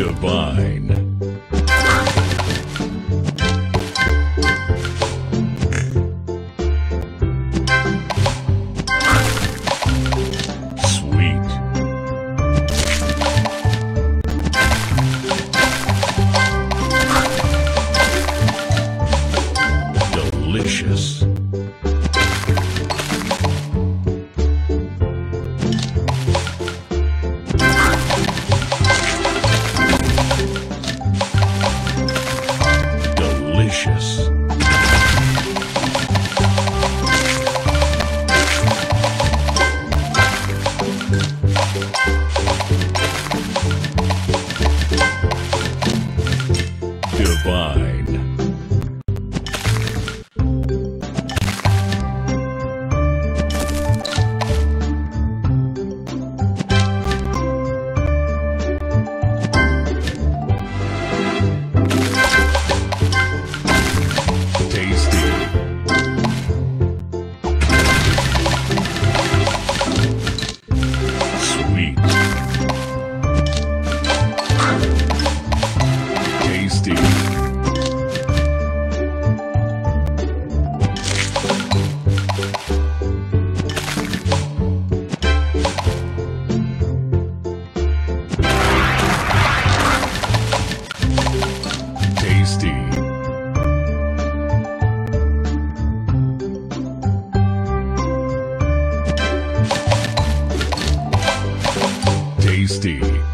divine. Delicious. Divine. Tasty.